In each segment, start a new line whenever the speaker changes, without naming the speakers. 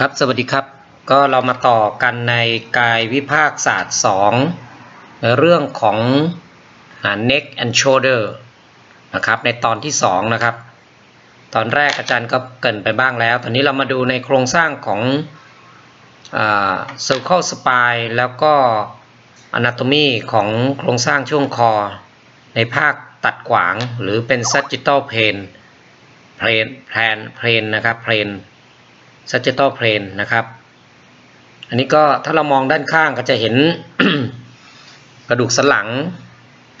ครับ สวัสดีครับ ก็เรามาต่อกันในกายวิภาคศาสตร์ 2 ในเรื่องของ neck and shoulder นะครับ ในตอนที่ 2 นะครับ ตอนแรกอาจารย์ก็เกรินไปบ้างแล้ว ตอนนี้เรามาดูในโครงสร้างของ circle spine แล้วก็ anatomy ของโครงสร้างช่วงคอ ในภาคตัดขวางหรือเป็น sagittal plane plane plane plane นะครับ plane sagittal plane นะครับ อันนี้ก็ถ้าเรามองด้านข้างก็จะเห็นกระดูกสันหลัง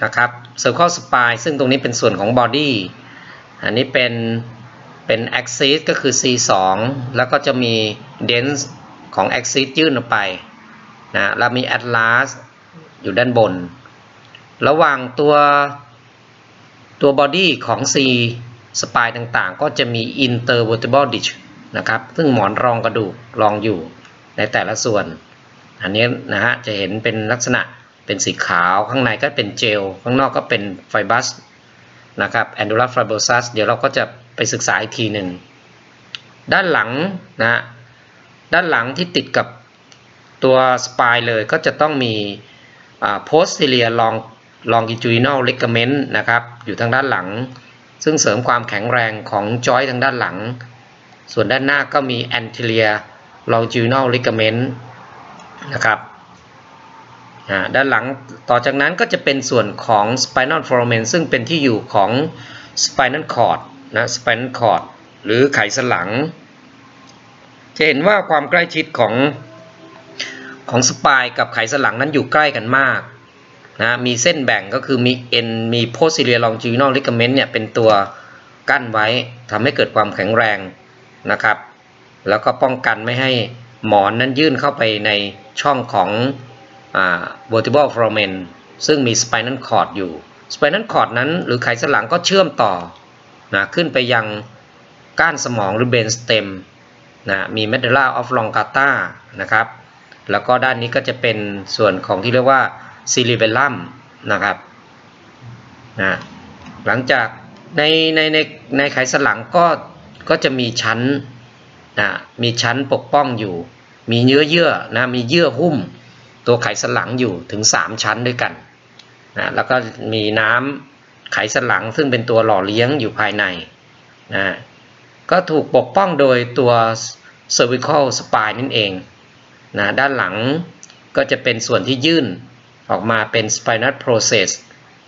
นะครับ cervical spine ซึ่งตรงนี้เป็นส่วนของ body อันนี้เป็นเป็น axis ก็คือ C2 แล้วก็จะมี dense ของ axis ยื่นออกไปนะแล้วมี atlas อยู่ด้านบน ระหว่างตัวตัว body ของ C spine ต่างๆ ก็จะมี intervertebral ditch นะครับ ซึ่งหมอนรองกระดูกรองอยู่ในแต่ละส่วน อันนี้นะฮะจะเห็นเป็นลักษณะเป็นสีขาวข้างในก็เป็นเจล ข้างนอกก็เป็นไฟบัสนะครับ annular fibrosus เดี๋ยวเราก็จะไปศึกษาอีกทีหนึ่ง ด้านหลังนะด้านหลังที่ติดกับตัวสปายเลยก็จะต้องมี posterior long longitudinal ligament นะครับอยู่ทางด้านหลัง ซึ่งเสริมความแข็งแรงของจอยทางด้านหลัง ส่วนด้านหน้าก็มี anterior longitudinal ligament นะครับด้านหลังต่อจากนั้นก็จะเป็นส่วนของ spinal foramen ซึ่งเป็นที่อยู่ของ spinal cord นะ spinal cord หรือไขสันหลัง จะเห็นว่าความใกล้ชิดของของสปายกับไขสันหลังนั้นอยู่ใกล้กันมากนะ มีเส้นแบ่งก็คือมี N มี posterior longitudinal ligament เนี่ยเป็นตัวกั้นไว้ทำให้เกิดความแข็งแรง นะครับ แล้วก็ป้องกันไม่ให้หมอนนั้นยื่นเข้าไปในช่องของ vertebral foramen ซึ่งมี spinal cord อยู่ spinal cord นั้นหรือไขสันหลังก็เชื่อมต่อนะขึ้นไปยังก้านสมองหรือ brain stem นะมี medulla oblongata นะครับ แล้วก็ด้านนี้ก็จะเป็นส่วนของที่เรียกว่า cerebellum นะครับนะหลังจากในในในในไขสันหลังก็ ก็จะมีชั้นนะมีชั้นปกป้องอยู่ มีเนื้อเยื่อนะมีเยื่อหุ้ม ตัวไขสันหลังอยู่ถึง 3 ชั้นด้วยกันนะแล้วก็มีน้ำไขสันหลังซึ่งเป็นตัวหล่อเลี้ยงอยู่ภายในนะก็ถูกปกป้องโดยตัว cervical spine นั่นเองนะด้านหลังก็จะเป็นส่วนที่ยื่นออกมาเป็น spinal process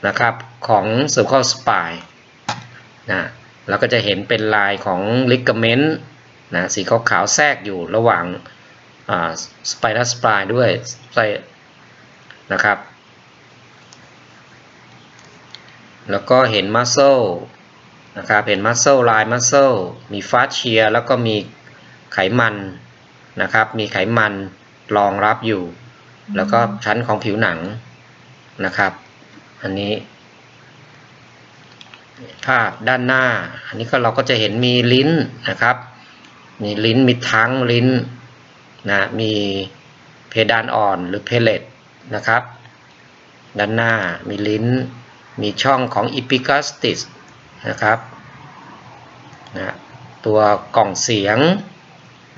นะครับของ cervical spine นะ แล้วก็จะเห็นเป็นลายของ ligament นะสีขาวๆแทรกอยู่ระหว่างสไปนัสปลายด้วยนะครับ แล้วก็เห็นมัสเซลนะครับเห็นมัสเซลลายมัสเซลมีฟาสเชียแล้วก็มีไขมันนะครับมีไขมันรองรับอยู่ แล้วก็ชั้นของผิวหนังนะครับ อันนี้ ภาพด้านหน้า อันนี้ก็เราก็จะเห็นมีลิ้นนะครับ มีลิ้นมีทั้งลิ้นนะมีเพดานอ่อนหรือเพเลตนะครับ ด้านหน้ามีลิ้น มีช่องของ epigastritis นะครับนะตัวกล่องเสียง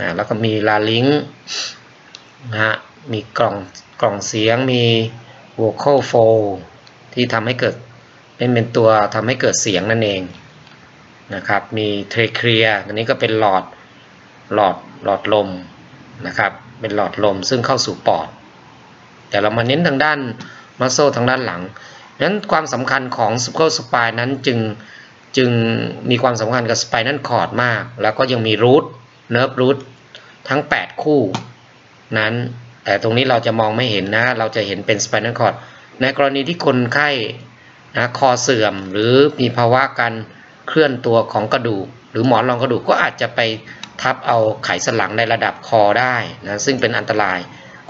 นะแล้วก็มีลาลิงนะฮะมีกล่องกล่องเสียงมี vocal fold ที่ทำให้เกิด เป็นเป็นตัวทำให้เกิดเสียงนั่นเองนะครับ มี trachea อันนี้ก็เป็นหลอดหลอดหลอดลมนะครับ เป็นหลอดลมซึ่งเข้าสู่ปอด แต่เรามาเน้นทางด้าน muscle ทางด้านหลังนั้นความสำคัญของสุเ e อร์สปายนั้นจึงจึงมีความสำคัญกับ spinal cord มาก แล้วก็ยังมี root nerve root ทั้ง 8 คู่นั้น แต่ตรงนี้เราจะมองไม่เห็นนะ เราจะเห็นเป็น spinal cordในกรณีที่คนไข้ นะคอเสื่อมหรือมีภาวะการเคลื่อนตัวของกระดูก หรือหมอนรองกระดูกก็อาจจะไปทับเอาไขสันหลังในระดับคอได้นะซึ่งเป็นอันตราย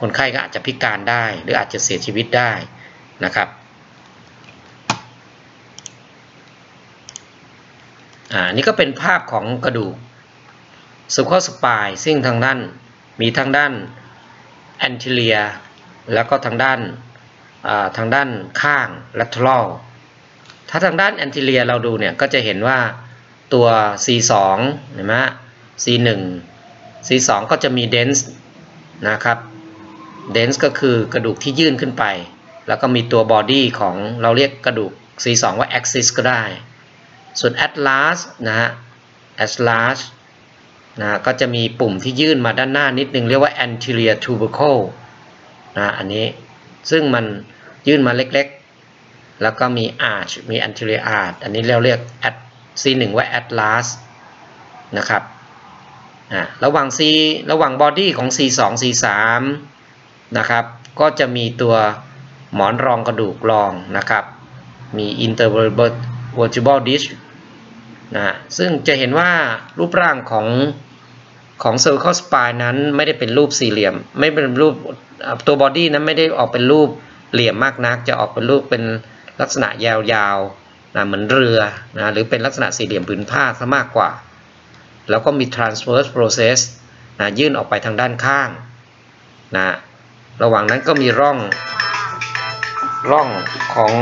คนไข้ก็อาจจะพิการได้ หรืออาจจะเสียชีวิตได้นะครับอ่านี่ก็เป็นภาพของกระดูกสุขสปายซึ่งทางด้านมีทางด้านแอนติเลียแล้วก็ทางด้านทางด้านข้าง lateral ถ้าทางด้านแอนติเลียเราดูเนี่ยก็จะเห็นว่าตัว C2 เห็นไหม C1 C2 ก็จะมี dense นะครับ dense ก็คือกระดูกที่ยื่นขึ้นไป แล้วก็มีตัว body ของเราเรียกกระดูก C2 ว่า axis ก็ได้ ส่วน atlas นะฮะ atlas นะก็จะมีปุ่มที่ยื่นมาด้านหน้านิดนึงเรียกว่า anterior tubercle นะอันนี้ซึ่งมันยื่นมาเล็ก แล้วก็มี arch มี anterior arch อันนี้เราเรียก at C1 ว่า atlas นะครับอ่าระหว่าง C ระหว่าง body ของ C2 C3 นะครับ ก็จะมีตัวหมอนรองกระดูกรองนะครับ มี intervertebral disc นะซึ่งจะเห็นว่ารูปร่างของของ cervical spine นั้นไม่ได้เป็นรูปสี่เหลี่ยม ไม่เป็นรูปตัว body นั้นไม่ได้ออกเป็นรูปเหลี่ยมมากนัก จะออกเป็นรูปเป็น ลักษณะยาวๆนะเหมือนเรือนะหรือเป็นลักษณะสี่เหลี่ยมผืนผ้าซะมากกว่า แล้วก็มี transverse process นะยื่นออกไปทางด้านข้างนะระหว่างนั้นก็มีร่องร่องของ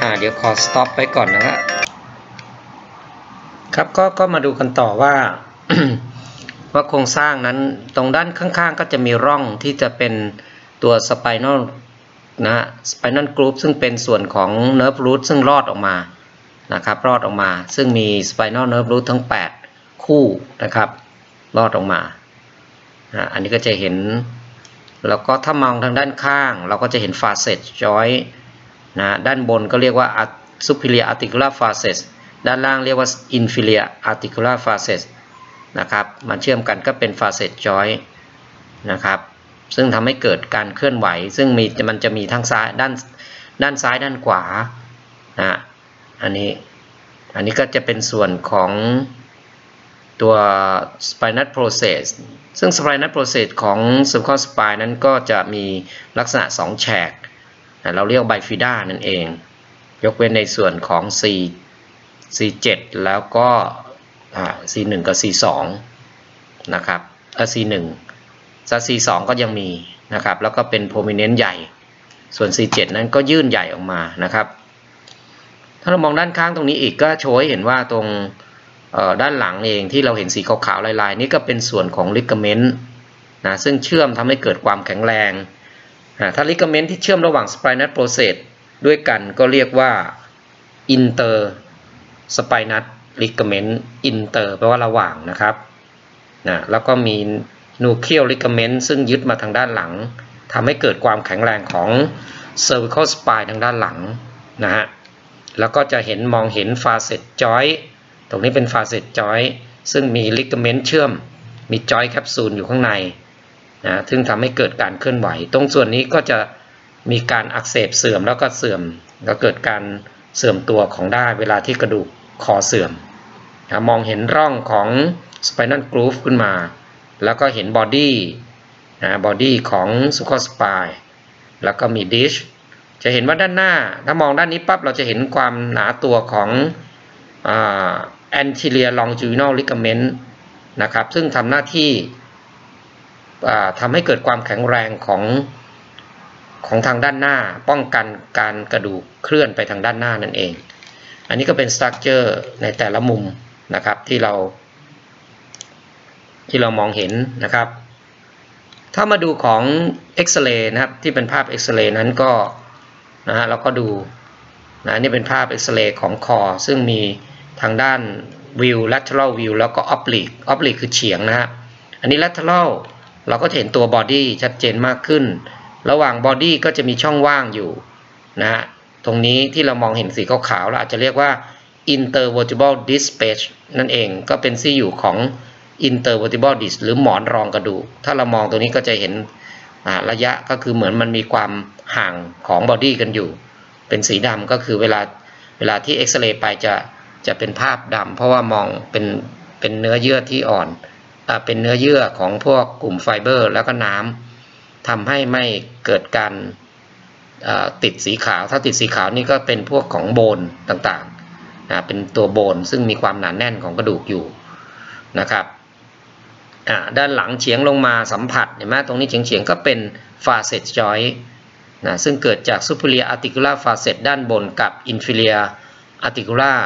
อ่าเดี๋ยวขอ stop ไปก่อนนะฮะครับก็ก็มาดูกันต่อว่าว่าโครงสร้างนั้นตรงด้านข้างๆ ก็จะมีร่องที่จะเป็น ตัว spinal นะ spinal group ซึ่งเป็นส่วนของ nerve root ซึ่งรอดออกมานะครับรอดออกมา ซึ่งมี spinal nerve root ทั้ง 8 คู่นะครับ รอดออกมาอันนี้ก็จะเห็น แล้วก็ถ้ามองทางด้านข้าง เราก็จะเห็น facet joint นะด้านบนก็เรียกว่า superior articular facet ด้านล่างเรียกว่า inferior articular facet นะครับมาเชื่อมกันก็เป็น facet joint นะครับ ซึ่งทำให้เกิดการเคลื่อนไหว ซึ่งมีมันจะมีทั้งซ้ายด้านด้านซ้ายด้านขวานะอันนี้อันนี้ก็จะเป็นส่วนของตัว spinal process ซึ่ง spinal process ของ cervical spine นั้นก็จะมีลักษณะ 2 แฉกเราเรียก bifida นั่นเอง ยกเว้นในส่วนของ C C7 แล้วก็ C1 กับ C2 นะครับ C1 ซ C2 ก็ยังมีนะครับ แล้วก็เป็น prominent ใหญ่ ส่วน C7 นั้นก็ยื่นใหญ่ออกมานะครับ ถ้าเรามองด้านข้างตรงนี้อีกก็โชว์ให้เห็นว่าตรงด้านหลังเองที่เราเห็นสีขาวๆลายๆ นี่ก็เป็นส่วนของ ligament นะซึ่งเชื่อมทำให้เกิดความแข็งแรงถ้า ligament ที่เชื่อมระหว่าง spinal process ด้วยกันก็เรียกว่า inter spinal ligament inter แปลว่าระหว่างนะครับนะแล้วก็มี nuchal ligament ซึ่งยึดมาทางด้านหลังทำให้เกิดความแข็งแรงของ cervical spine ทางด้านหลังนะฮะแล้วก็จะเห็นมองเห็น facet joint ตรงนี้เป็น facet joint ซึ่งมี ligament เชื่อม มี joint capsule อยู่ข้างในนะซึ่งทำให้เกิดการเคลื่อนไหว ตรงส่วนนี้ก็จะมีการอักเสบเสื่อมแล้วก็เสื่อมแล้วเกิดการเสื่อมตัวของได้เวลาที่กระดูกคอเสื่อมนะมองเห็นร่องของ spinal groove ขึ้นมา แล้วก็เห็น body นะ body ของ cervical spine แล้วก็มี dish จะเห็นว่าด้านหน้า ถ้ามองด้านนี้ปั๊บเราจะเห็นความหนาตัวของ anterior longitudinal ligament นะครับ ซึ่งทำหน้าที่ทำให้เกิดความแข็งแรงของของทางด้านหน้า ป้องกันการกระดูกเคลื่อนไปทางด้านหน้านั่นเอง อันนี้ก็เป็นสตรัคเจอร์ในแต่ละมุมนะครับที่เรา ที่เรามองเห็นนะครับ ถ้ามาดูของเอ็กซเรย์นะครับที่เป็นภาพเอ็กซเรย์นั้นก็นะฮะเราก็ดูนะนี่เป็นภาพเอ็กซเรย์ของคอ ซึ่งมีทางด้านวิว lateral view แล้วก็ oblique oblique คือเฉียงนะฮะอันนี้ lateral เราก็เห็นตัว body ชัดเจนมากขึ้น ระหว่าง body ก็จะมีช่องว่างอยู่นะฮะตรงนี้ที่เรามองเห็นสีขาวๆเราอาจจะเรียกว่า intervertebral disc space นั่นเองก็เป็นที่อยู่ของ intervertebral disc หรือหมอนรองกระดูก ถ้าเรามองตรงนี้ก็จะเห็นระยะก็คือเหมือนมันมีความห่างของ body กันอยู่ เป็นสีดำก็คือเวลาเวลาที่เอ็กซเรย์ไปจะจะเป็นภาพดำเพราะว่ามองเป็นเป็นเนื้อเยื่อที่อ่อนเป็นเนื้อเยื่อของพวกกลุ่มไฟเบอร์ แล้วก็น้ำทำให้ไม่เกิดการติดสีขาว ถ้าติดสีขาวนี่ก็เป็นพวกของ bone ต่างๆนะเป็นตัว bone ซึ่งมีความหนาแน่นของกระดูกอยู่นะครับ ด้านหลังเฉียงลงมาสัมผัสเห็นไหมตรงนี้เฉียงเฉียงก็เป็น facet joint นะซึ่งเกิดจาก superior articular facet ด้านบนกับ inferior articular